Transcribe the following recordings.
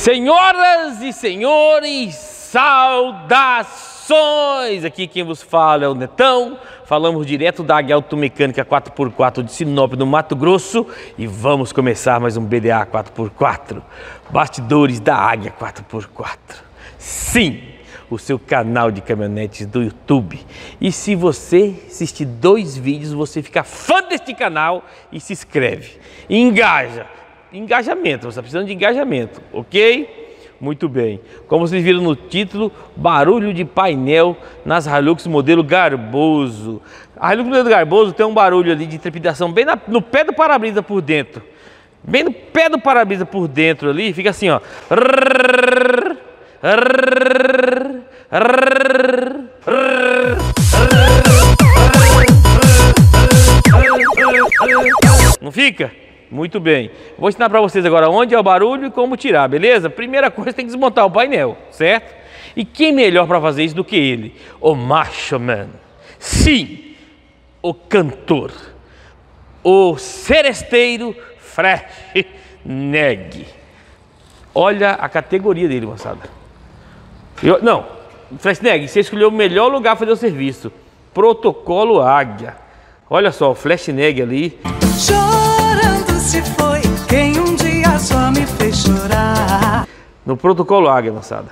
Senhoras e senhores, saudações! Aqui quem vos fala é o Netão. Falamos direto da Águia Automecânica 4x4 de Sinop, no Mato Grosso. E vamos começar mais um BDA 4x4. Bastidores da Águia 4x4. Sim, o seu canal de caminhonetes do YouTube. E se você assistir dois vídeos, você fica fã deste canal e se inscreve. Engaja engajamento, você está precisando de engajamento, ok? Muito bem. Como vocês viram no título, barulho de painel nas Hilux modelo Garboso. A Hilux modelo Garboso tem um barulho ali de trepidação bem na- no pé do para-brisa por dentro. Bem no pé do para-brisa por dentro ali, fica assim, ó. Muito bem. Vou ensinar para vocês agora onde é o barulho e como tirar, beleza? Primeira coisa, tem que desmontar o painel, certo? E quem melhor para fazer isso do que ele? O Macho Man. Sim, o cantor. O seresteiro Fresh Neg. Olha a categoria dele, moçada. Eu- não, Fresh Neg, você escolheu o melhor lugar para fazer o serviço. Protocolo Águia. Olha só, o Flash Neg ali. Chorando se foi quem um dia só me fez chorar. No protocolo Águia, moçada.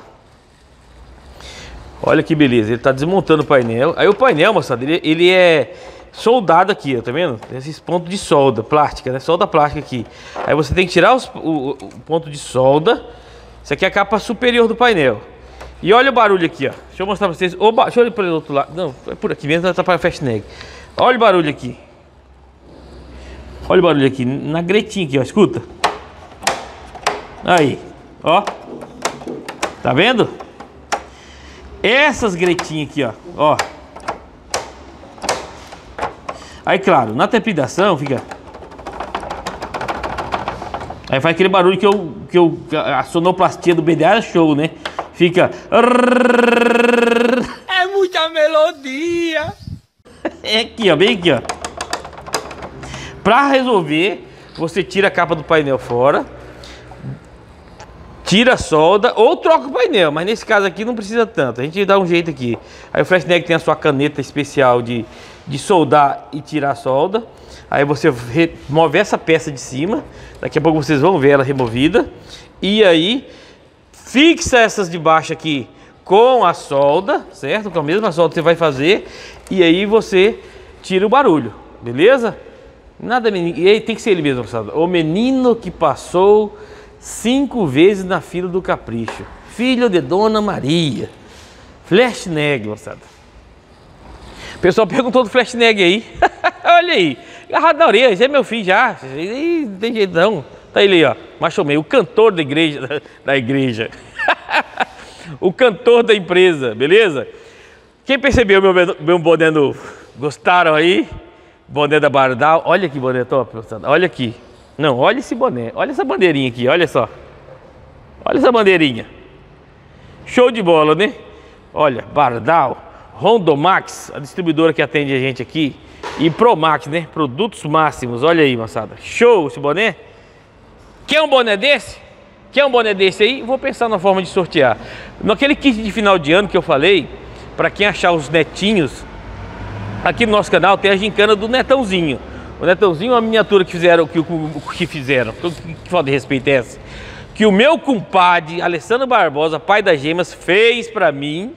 Olha que beleza, ele está desmontando o painel. Aí o painel, moçada, ele, ele é soldado aqui, ó, tá vendo? Esses pontos de solda, plástica, né? Solda plástica aqui. Aí você tem que tirar os- o, o ponto de solda. Isso aqui é a capa superior do painel. E olha o barulho aqui, ó. Deixa eu mostrar pra vocês. Oba, deixa eu olhar pelo outro lado. Não, é por aqui mesmo, tá para Fastnag. Olha o barulho aqui. Olha o barulho aqui, na gretinha aqui, ó. Escuta. Aí, ó. Tá vendo? Essas gretinhas aqui, ó. ó. Aí, claro, na trepidação fica. Aí faz aquele barulho que eu. que eu. a sonoplastia do BDA é show, né? Fica. É muita melodia. É aqui, ó, bem aqui, ó. Pra resolver, você tira a capa do painel fora, tira a solda ou troca o painel, mas nesse caso aqui não precisa tanto. A gente dá um jeito aqui. Aí o Flashneck tem a sua caneta especial de, de soldar e tirar a solda. Aí você remove essa peça de cima. Daqui a pouco vocês vão ver ela removida. E aí fixa essas de baixo aqui com a solda, certo? Com a mesma solda que você vai fazer. E aí você tira o barulho, beleza? Nada. E aí tem que ser ele mesmo, moçada. O menino que passou cinco vezes na fila do capricho. Filho de Dona Maria. Flash Neg, moçada. O pessoal perguntou do Flash Neg aí. Olha aí. Agarrado na orelha, esse é meu filho já. Não tem jeito não. Tá ele aí, ó. Macho meio, o cantor da igreja. Da, da igreja. o cantor da empresa, beleza? Quem percebeu meu, meu boné novo? Gostaram aí? Boné da Bardal. Olha que boné top, moçada. Olha aqui. Não, olha esse boné. Olha essa bandeirinha aqui, olha só. Olha essa bandeirinha. Show de bola, né? Olha, Bardal, Rondomax, a distribuidora que atende a gente aqui, e Promax, né? Produtos máximos. Olha aí, moçada. Show esse boné. Quer um boné desse? Quer um boné desse aí? Vou pensar na forma de sortear. Naquele kit de final de ano que eu falei, para quem achar os netinhos, aqui no nosso canal tem a gincana do Netãozinho. O Netãozinho é uma miniatura que fizeram, que, que fizeram, que, que falta de respeito é essa? Que o meu compadre, Alessandro Barbosa, pai das gemas, fez para mim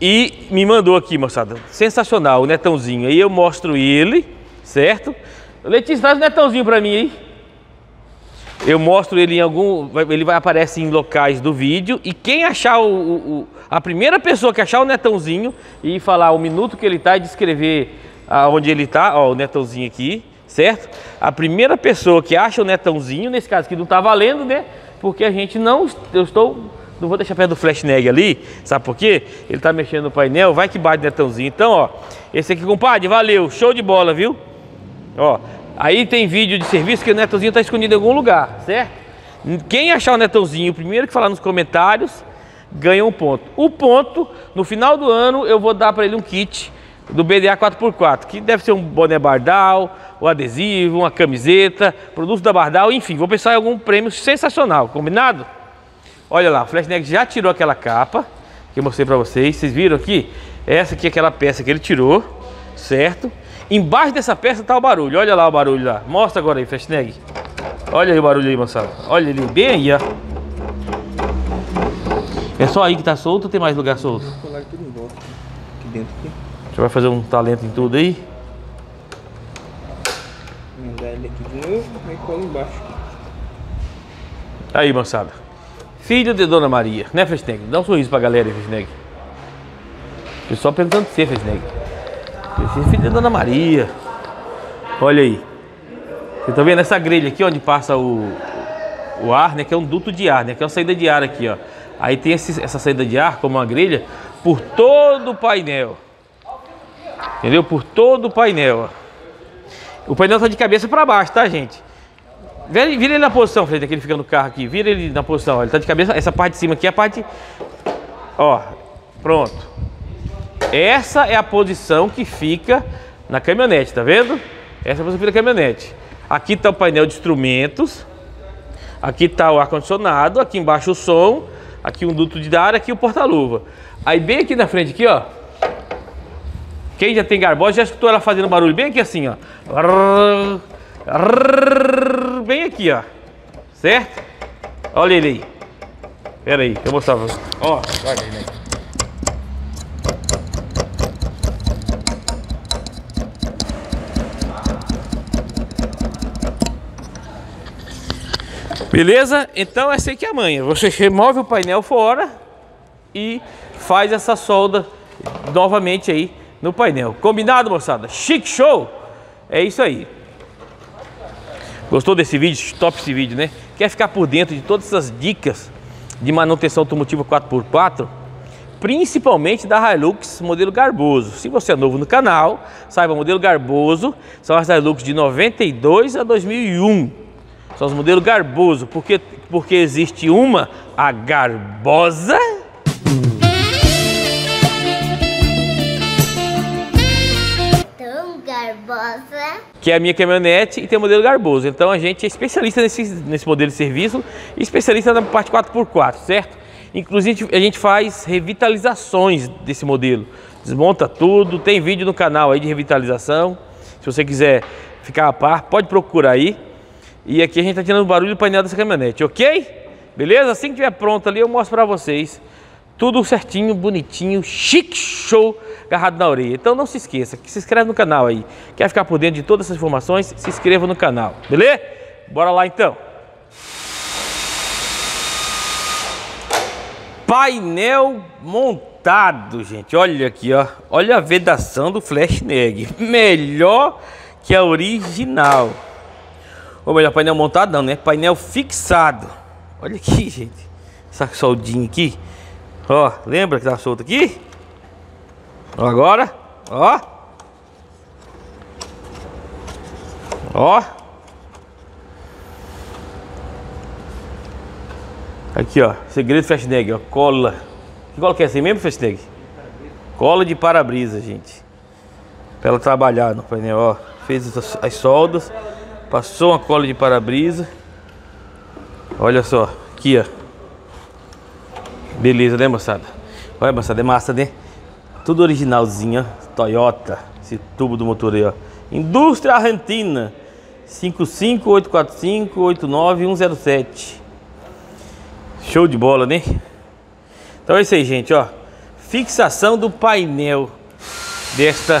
e me mandou aqui, moçada. Sensacional, o Netãozinho. Aí eu mostro ele, certo? Letícia, traz o Netãozinho para mim aí. Eu mostro ele em algum. Ele vai aparecer em locais do vídeo. E quem achar o, o- o- A primeira pessoa que achar o Netãozinho e falar o minuto que ele tá e descrever aonde ele tá, ó, o Netãozinho aqui, certo? A primeira pessoa que acha o Netãozinho, nesse caso aqui não tá valendo, né? Porque a gente não. Eu estou Não vou deixar perto do flash neg ali, sabe por quê? Ele tá mexendo no painel, vai que bate netãozinho. Então, ó, esse aqui, compadre, valeu, show de bola, viu? Ó, aí tem vídeo de serviço que o netãozinho tá escondido em algum lugar, certo? Quem achar o netãozinho, primeiro que falar nos comentários, ganha um ponto. O ponto, no final do ano, eu vou dar para ele um kit do BDA 4x4, que deve ser um boné Bardal, o adesivo, uma camiseta, produto da Bardal, enfim, vou pensar em algum prêmio sensacional, combinado? Olha lá, o Flashneck já tirou aquela capa que eu mostrei para vocês, vocês viram aqui? Essa aqui é aquela peça que ele tirou, certo? Embaixo dessa peça tá o barulho, olha lá o barulho lá, mostra agora aí, Flashneck. Olha aí o barulho aí, moçada, olha ele bem aí, ó. É só aí que tá solto ou tem mais lugar solto? Aqui dentro aqui. Você vai fazer um talento em tudo aí? Mandar ele aqui de novo, aí cola embaixo. Aí, moçada. Filho de Dona Maria, né, Fresneg? Dá um sorriso pra galera aí, Fresneg. Pessoal perguntando você, Fresneg. Esse filho de Dona Maria. Olha aí. Você tá vendo essa grelha aqui onde passa o, o ar, né? Que é um duto de ar, né? Que é uma saída de ar aqui, ó. Aí tem esse- essa saída de ar, como uma grelha, por todo o painel. Entendeu? Por todo o painel, ó. O painel tá de cabeça para baixo, tá, gente? Vira, ele na posição, frente, que ele fica no carro aqui. Vira ele na posição, ó. ele tá de cabeça. Essa parte de cima aqui é a parte. Ó, pronto. Essa é a posição que fica na caminhonete, tá vendo? Essa é a posição que fica na caminhonete. Aqui tá o painel de instrumentos. Aqui tá o ar-condicionado. Aqui embaixo o som. Aqui um duto de ar. Aqui o porta-luva. Aí bem aqui na frente, aqui, ó. Quem já tem garbosa já escutou ela fazendo barulho bem aqui assim, ó. Bem aqui, ó. Certo? Olha ele aí. Pera aí, eu mostrar pra você. Ó, olha ele aí. Beleza? Então essa aqui é a manha. Você remove o painel fora e faz essa solda novamente aí no painel. Combinado, moçada? Chique show! É isso aí. Gostou desse vídeo? Top esse vídeo, né? Quer ficar por dentro de todas essas dicas de manutenção automotiva 4x4? Principalmente da Hilux modelo Garboso. Se você é novo no canal, saiba, modelo Garboso são as Hilux de 92 a 2001. São os modelos Garboso, porque, porque existe uma, a Garbosa, Tão garbosa. que é a minha caminhonete, e tem o modelo Garboso. Então a gente é especialista nesse, nesse modelo de serviço e especialista na parte 4x4, certo? Inclusive a gente faz revitalizações desse modelo. Desmonta tudo, tem vídeo no canal aí de revitalização. Se você quiser ficar a par, pode procurar aí. E aqui a gente tá tirando o barulho do painel dessa caminhonete, ok? Beleza? Assim que estiver pronto ali, eu mostro pra vocês. Tudo certinho, bonitinho, chique show, agarrado na orelha. Então não se esqueça, que se inscreve no canal aí. Quer ficar por dentro de todas essas informações? Se inscreva no canal, beleza? Bora lá então. Painel montado, gente. Olha aqui, ó. Olha a vedação do Flash Neg. Melhor que a original. Ou melhor, painel montado não, né? Painel fixado. Olha aqui, gente. Essa soldinha aqui. Ó, lembra que tá solto aqui? Ó, agora. Ó. Ó. Aqui, ó. Segredo Fastneg, ó. Cola. Que cola que é assim mesmo, Fastneg? Cola de para-brisa, gente. Pra ela trabalhar no painel, ó. Fez as, as soldas. Passou uma cola de para-brisa. Olha só. Aqui, ó. Beleza, né, moçada? Olha, moçada, é massa, né? Tudo originalzinho, ó. Toyota. Esse tubo do motor aí, ó. Indústria Argentina. 55845-89107. Show de bola, né? Então é isso aí, gente, ó. Fixação do painel desta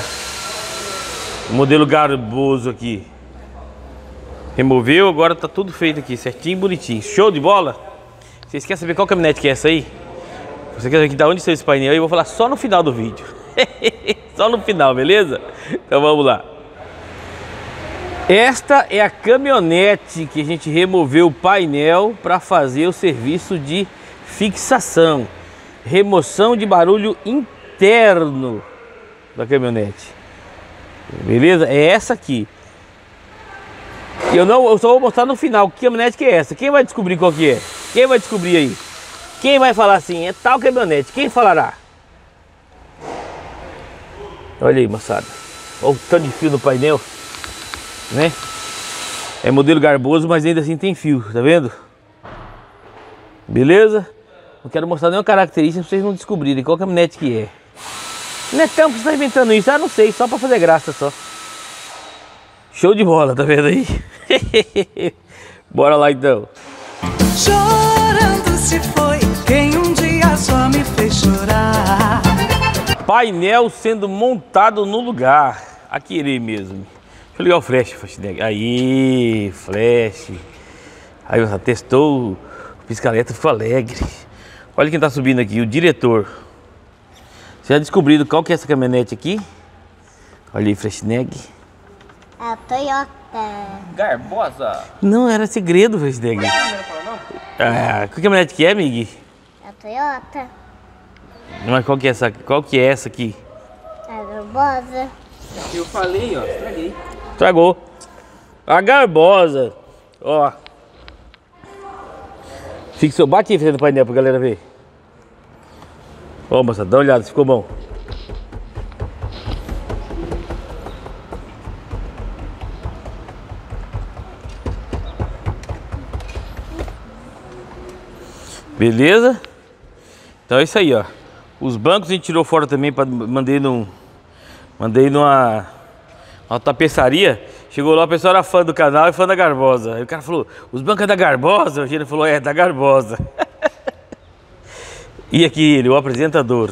modelo garboso aqui. Removeu, agora tá tudo feito aqui, certinho, bonitinho. Show de bola? Vocês querem saber qual caminhonete que é essa aí? Você quer saber de onde saiu esse painel aí? Eu vou falar só no final do vídeo. só no final, beleza? Então vamos lá. Esta é a caminhonete que a gente removeu o painel para fazer o serviço de fixação, remoção de barulho interno da caminhonete. Beleza? É essa aqui. Eu não, eu só vou mostrar no final que caminhonete que é essa. Quem vai descobrir qual que é? Quem vai descobrir aí? Quem vai falar assim? É tal caminhonete. Quem falará? Olha aí, moçada. Olha o tanto de fio no painel, né? É modelo garboso, mas ainda assim tem fio, tá vendo? Beleza? Não quero mostrar nenhuma característica pra vocês não descobrirem qual caminhonete que é. Netão, que você tá inventando isso? Ah, não sei, só pra fazer graça só. Show de bola, tá vendo aí? Bora lá então. Chorando se foi quem um dia só me fez chorar. Painel sendo montado no lugar. Aqui ele mesmo. Deixa eu ligar o flash, flash. Aí, flash. Aí você testou, o pisca-alerta ficou alegre. Olha quem tá subindo aqui, o diretor. Você já descobriu qual que é essa caminhonete aqui? Olha aí, Freshneg. A Toyota. Garbosa. Não, era segredo, Freshneg. Ah, que caminhonete que é, Mig? A Toyota. Mas qual que é essa, qual que é essa aqui? A Garbosa. Eu falei, ó, estraguei. Estragou. A garbosa. Ó. Fixou. Bate aí frente do painel pra galera ver. Ó, moça, dá uma olhada ficou bom. Beleza? Então é isso aí, ó. Os bancos a gente tirou fora também, pra, mandei num, mandei numa, uma tapeçaria. Chegou lá, o pessoal era fã do canal e fã da Garbosa. Aí o cara falou, os bancos é da Garbosa? O Gênero falou, é, da Garbosa. e aqui ele, o apresentador.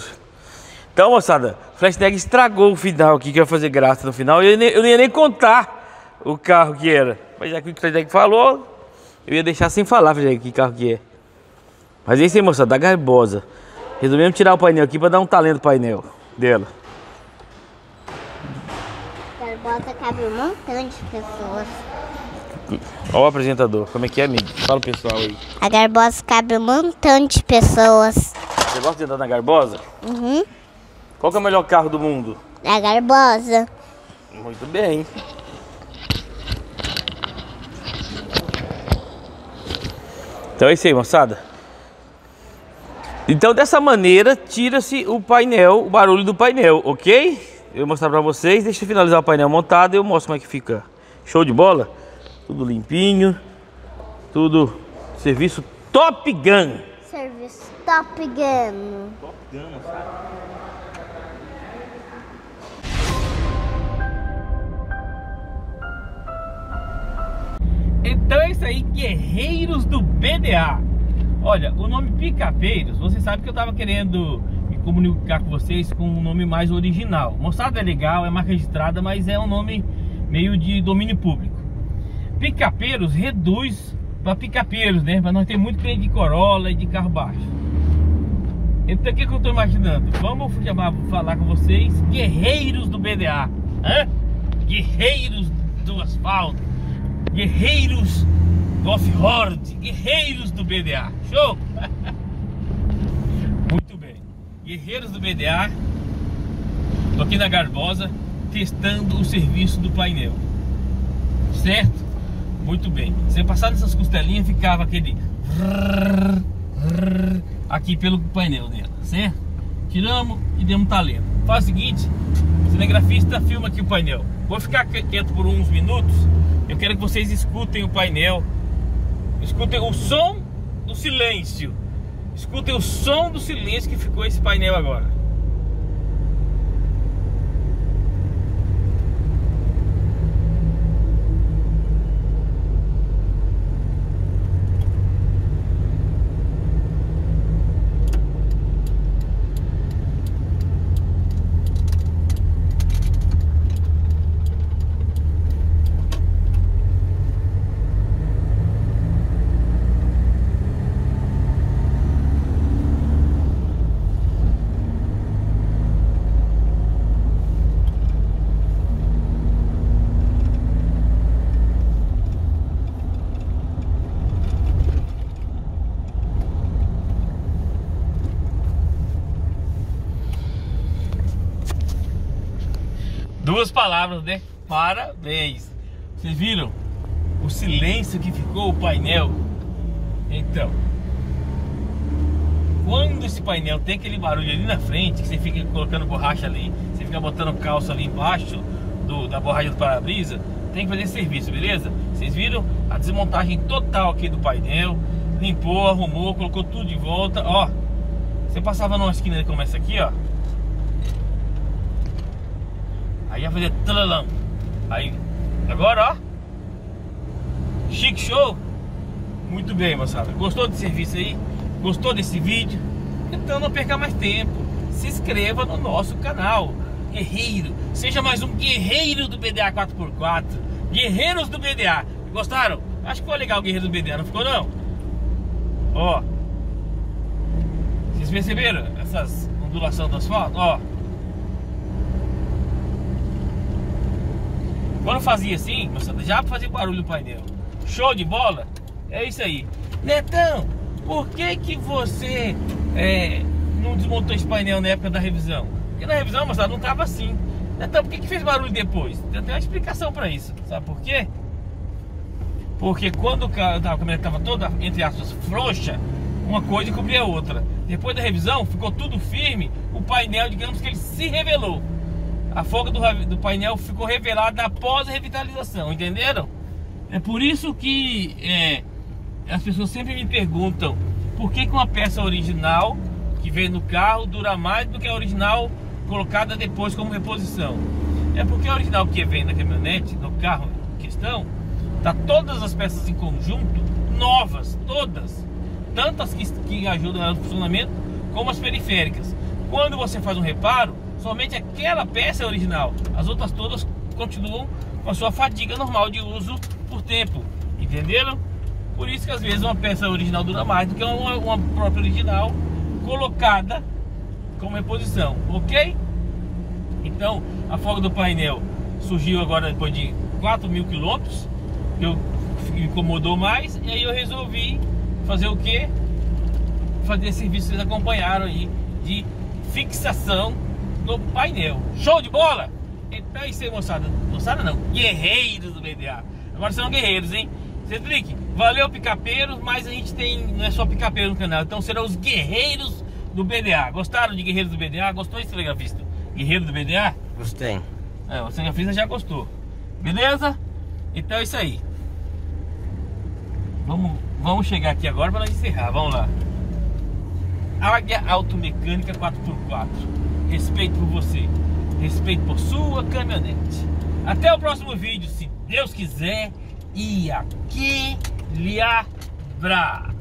Então, moçada, o Flashtag estragou o final aqui, que ia fazer graça no final. Eu, nem- eu não ia nem contar o carro que era. Mas já que o Flashtag falou, eu ia deixar sem falar, Flashtag, que carro que é. Mas é isso aí, moçada, da Garbosa. Resolvemos tirar o painel aqui para dar um talento pro painel dela. Garbosa cabe um montão de pessoas. Olha o apresentador, como é que é, amigo? Fala pro pessoal aí. A Garbosa cabe um montão de pessoas. Você gosta de andar na Garbosa? Uhum. Qual que é o melhor carro do mundo? A Garbosa. Muito bem. Então é isso aí, moçada. Então dessa maneira tira-se o painel, o barulho do painel, ok? Eu vou mostrar pra vocês, deixa eu finalizar o painel montado e eu mostro como é que fica. Show de bola? Tudo limpinho, tudo serviço Top Gun. Serviço Top Gun. Então é isso aí, guerreiros do BDA. Olha, o nome Picapeiros, você sabe que eu tava querendo me comunicar com vocês com um nome mais original. Moçada é legal, é marca registrada, mas é um nome meio de domínio público. Picapeiros reduz para picapeiros, né? Para nós ter muito cliente de Corolla e de carro baixo. Então o que, que eu tô imaginando? Vamos chamar, falar com vocês, guerreiros do BDA. Hã? Guerreiros do asfalto. Guerreiros do off-road. Guerreiros do BDA. Show? Muito bem. Guerreiros do BDA. Tô aqui na Garbosa testando o serviço do painel. Certo? Muito bem. Você passar nessas costelinhas ficava aquele aqui pelo painel dela, certo? Tiramos e demos talento. Faz o seguinte, o cinegrafista filma aqui o painel. Vou ficar qui- quieto por uns minutos. Eu quero que vocês escutem o painel. Escutem o som do silêncio. Escutem o som do silêncio que ficou esse painel agora. Duas palavras, né? Parabéns. Vocês viram o silêncio que ficou o painel? Então, quando esse painel tem aquele barulho ali na frente, que você fica colocando borracha ali, você fica botando calça ali embaixo do, da borracha do para-brisa, tem que fazer serviço, beleza? Vocês viram a desmontagem total aqui do painel, limpou, arrumou, colocou tudo de volta, ó. Você passava numa esquina que começa aqui, ó. Aí ia fazer talalão. Aí, agora, ó. Chique show. Muito bem, moçada. Gostou desse serviço aí? Gostou desse vídeo? Então não perca mais tempo. Se inscreva no nosso canal. Guerreiro. Seja mais um guerreiro do BDA 4x4. Guerreiros do BDA. Gostaram? Acho que foi legal o Guerreiro do BDA, não ficou não? Ó. Vocês perceberam essas ondulação do asfalto? Ó. Quando fazia assim, já fazia barulho no painel. Show de bola? É isso aí. Netão, por que que você é, não desmontou esse painel na época da revisão? Porque na revisão, moçada, não tava assim. Netão, por que que fez barulho depois? Tem uma explicação pra isso. Sabe por quê? Porque quando a câmera estava toda, entre aspas, frouxa, uma coisa cobria a outra. Depois da revisão, ficou tudo firme, o painel, digamos que ele se revelou. A folga do, do painel ficou revelada após a revitalização, entenderam? É por isso que é, as pessoas sempre me perguntam por que, que uma peça original que vem no carro dura mais do que a original colocada depois como reposição. É porque a original que vem na caminhonete, no carro em questão, tá todas as peças em conjunto novas, todas, tanto as que, que ajudam no funcionamento como as periféricas. Quando você faz um reparo, somente aquela peça é original, as outras todas continuam com a sua fadiga normal de uso por tempo, entenderam? Por isso que às vezes uma peça original dura mais do que uma, uma própria original colocada como reposição, ok? Então, a folga do painel surgiu agora depois de 4 mil quilômetros, eu incomodou mais, e aí eu resolvi fazer o que? Fazer esse serviço que vocês acompanharam aí de fixação do painel. Show de bola? Então é isso aí, moçada. Moçada não, guerreiros do BDA. Agora são guerreiros, hein? Cedric, valeu picapeiros, mas a gente tem, não é só picapeiro no canal, então serão os guerreiros do BDA. Gostaram de guerreiros do BDA? Gostou esse telegrafista? Guerreiro do BDA? Gostei. É, o telegrafista já gostou. Beleza? Então é isso aí. Vamos, vamos chegar aqui agora para encerrar. Vamos lá. Águia Automecânica 4x4. Respeito por você. Respeito por sua caminhonete. Até o próximo vídeo, se Deus quiser. E aquele abraço.